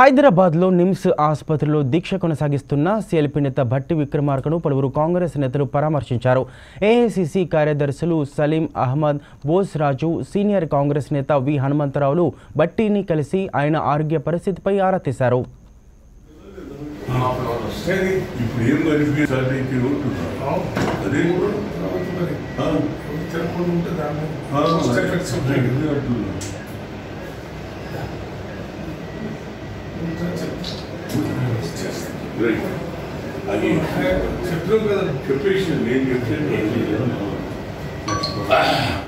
హైదరాబాద్లో నిమ్స్ ఆసుపత్రిలో దీక్ష కొనసాగిస్తున్న సిఎల్పి నేత భట్టి విక్రమార్కను పలువురు కాంగ్రెస్ నేతలు పరామర్శించారు. ఏఐసిసి కార్యదర్శులు సలీం అహ్మద్ బోస్ రాజు సీనియర్ కాంగ్రెస్ నేత వి హనుమంతరావులు భట్టిని కలిసి ఆయన ఆరోగ్య పరిస్థితిపై ఆరా తీశారు. 그래. 아니, 아, 제 프로그램 대표이시는 내일 몇 개를 내주세요. 아.